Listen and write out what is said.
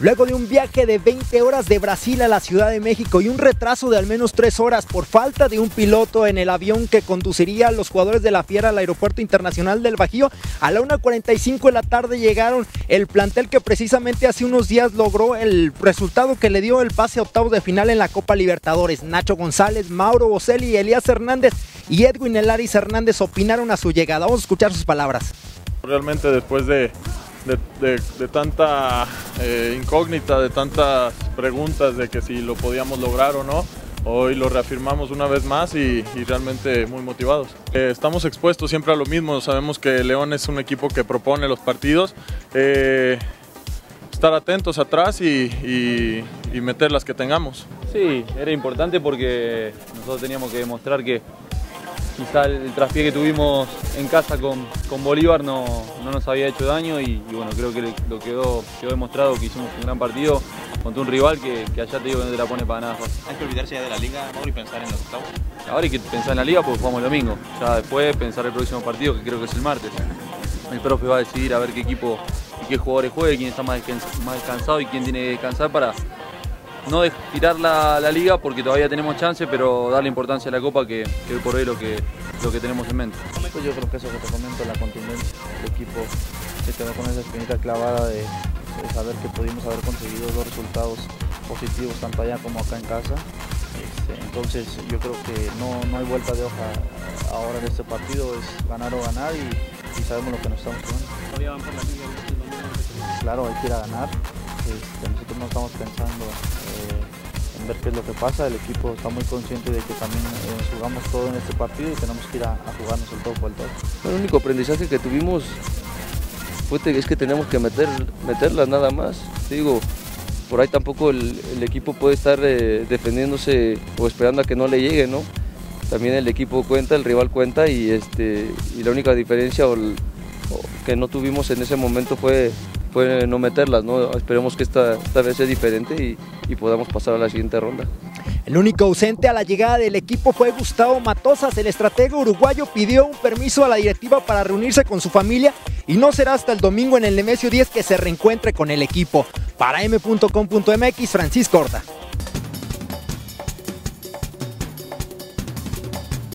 Luego de un viaje de 20 horas de Brasil a la Ciudad de México y un retraso de al menos 3 horas por falta de un piloto en el avión que conduciría a los jugadores de la Fiera al Aeropuerto Internacional del Bajío, a la 1.45 de la tarde llegaron el plantel que precisamente hace unos días logró el resultado que le dio el pase a octavos de final en la Copa Libertadores. Nacho González, Mauro Boselli, Elías Hernández y Edwin Elaris Hernández opinaron a su llegada. Vamos a escuchar sus palabras. Realmente después de de, tanta eh, incógnita, de tantas preguntas de que si lo podíamos lograr o no. Hoy lo reafirmamos una vez más y, realmente muy motivados. Eh, estamos expuestos siempre a lo mismo, sabemos que León es un equipo que propone los partidos. Eh, estar atentos atrás y, y meter las que tengamos. Sí, era importante porque nosotros teníamos que demostrar que quizá el traspié que tuvimos en casa con, Bolívar no, nos había hecho daño y, bueno, creo que lo quedó, quedó demostrado que hicimos un gran partido contra un rival que, allá te digo que no te la pone para nada Hay que olvidarse ya de la liga, y pensar en los octavos. Ahora hay que pensar en la liga porque jugamos el domingo. Ya después pensar el próximo partido que creo que es el martes. El profe va a decidir a ver qué equipo y qué jugadores juegue, quién está más descansado y quién tiene que descansar para, no tirar la, la, liga porque todavía tenemos chance, pero darle importancia a la Copa que, que hoy por hoy lo que, lo que tenemos en mente. Yo creo que eso que te comento, la contundencia del equipo, que te con esa espinita clavada de, saber que pudimos haber conseguido dos resultados positivos tanto allá como acá en casa. Este, entonces yo creo que no, no, hay vuelta de hoja ahora en este partido, es ganar o ganar y, sabemos lo que nos estamos jugando. Claro, hay que ir a ganar. Este, nosotros no estamos pensando en ver qué es lo que pasa, el equipo está muy consciente de que también eh, jugamos todo en este partido y tenemos que ir a, jugarnos el todo por el todo. El único aprendizaje que tuvimos fue es que tenemos que meter, meterlas nada más. Digo, por ahí tampoco el, equipo puede estar eh, defendiéndose o esperando a que no le llegue, ¿no? También el equipo cuenta, el rival cuenta y, este, y la única diferencia que no tuvimos en ese momento fue puede no meterlas, ¿no? Esperemos que esta, esta vez sea diferente y, podamos pasar a la siguiente ronda. El único ausente a la llegada del equipo fue Gustavo Matosas. El estratega uruguayo pidió un permiso a la directiva para reunirse con su familia y no será hasta el domingo en el Nemesio 10 que se reencuentre con el equipo. Para m.com.mx, Francisco Horta.